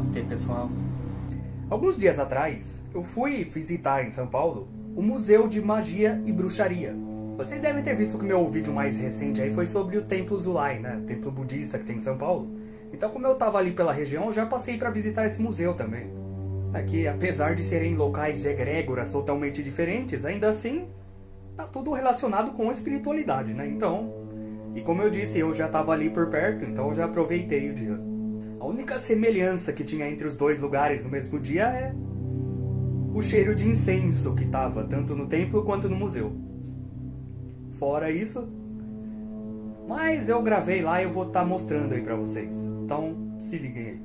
Namastê, pessoal. Alguns dias atrás, eu fui visitar em São Paulo o Museu de Magia e Bruxaria. Vocês devem ter visto que meu vídeo mais recente aí foi sobre o Templo Zulai, né? O templo budista que tem em São Paulo. Então, como eu tava ali pela região, eu já passei para visitar esse museu também. Aqui, apesar de serem locais de egrégoras totalmente diferentes, ainda assim, tá tudo relacionado com espiritualidade, né? Então, e como eu disse, eu já tava ali por perto, então eu já aproveitei o dia. A única semelhança que tinha entre os dois lugares no mesmo dia é o cheiro de incenso que tava tanto no templo quanto no museu. Fora isso, mas eu gravei lá e eu vou estar tá mostrando aí pra vocês. Então, se liguem aí.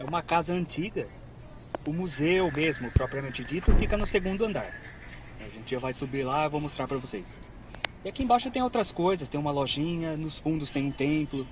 É uma casa antiga. O museu mesmo, propriamente dito, fica no segundo andar. A gente já vai subir lá e vou mostrar pra vocês. E aqui embaixo tem outras coisas, tem uma lojinha, nos fundos tem um templo.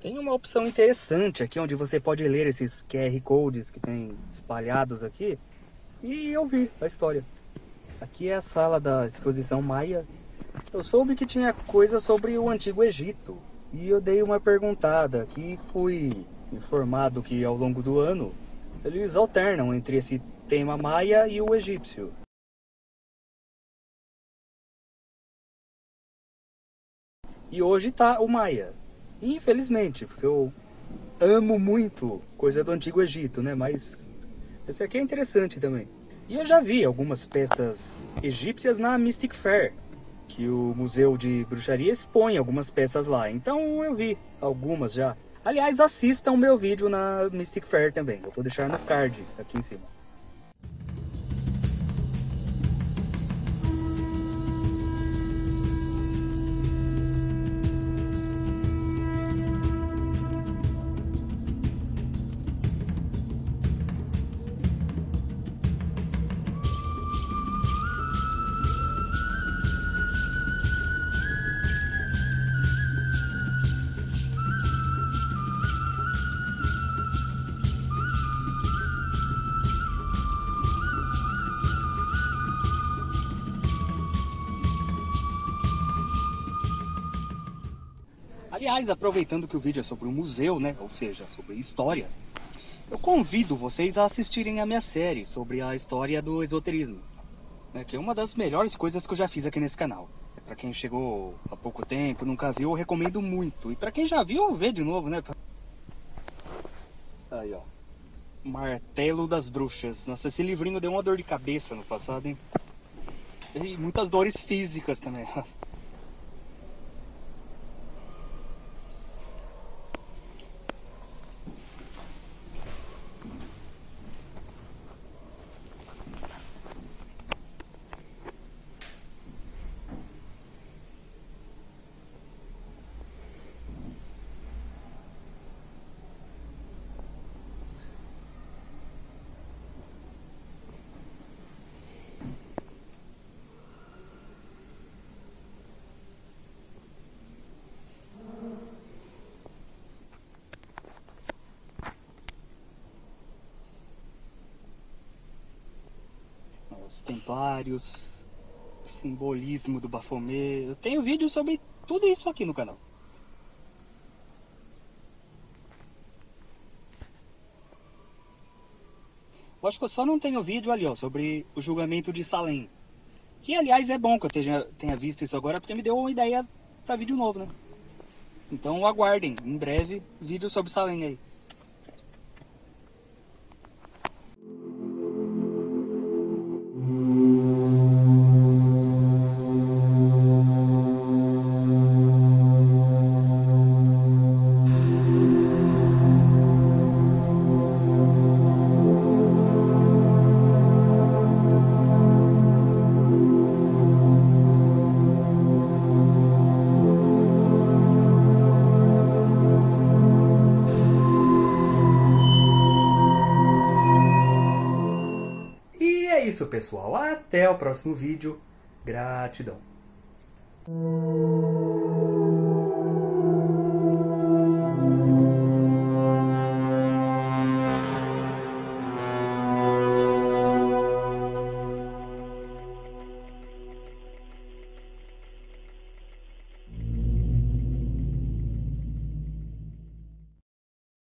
Tem uma opção interessante aqui onde você pode ler esses QR Codes que tem espalhados aqui e ouvir a história. Aqui é a sala da exposição Maia. Eu soube que tinha coisa sobre o Antigo Egito e eu dei uma perguntada que fui informado que ao longo do ano eles alternam entre esse tema maia e o egípcio. E hoje tá o maia. Infelizmente, porque eu amo muito coisa do Antigo Egito, né? Mas esse aqui é interessante também. E eu já vi algumas peças egípcias na Mystic Fair, que o Museu de Bruxaria expõe algumas peças lá. Então eu vi algumas já. Aliás, assistam o meu vídeo na Mystic Fair também. Eu vou deixar no card aqui em cima. Aliás, aproveitando que o vídeo é sobre o museu, né, ou seja, sobre história, eu convido vocês a assistirem a minha série sobre a história do esoterismo, né, que é uma das melhores coisas que eu já fiz aqui nesse canal. Para quem chegou há pouco tempo, nunca viu, eu recomendo muito. E para quem já viu, vê de novo, né? Aí, ó. Martelo das Bruxas. Nossa, esse livrinho deu uma dor de cabeça no passado, hein? E muitas dores físicas também. os templários, o simbolismo do Bafomé. Eu tenho vídeo sobre tudo isso aqui no canal. Eu acho que eu só não tenho vídeo ali, ó, sobre o julgamento de Salem. Que, aliás, é bom que eu tenha, tenha visto isso agora, porque me deu uma ideia para vídeo novo, né? Então aguardem, em breve, vídeo sobre Salem aí. Pessoal. Até o próximo vídeo. Gratidão.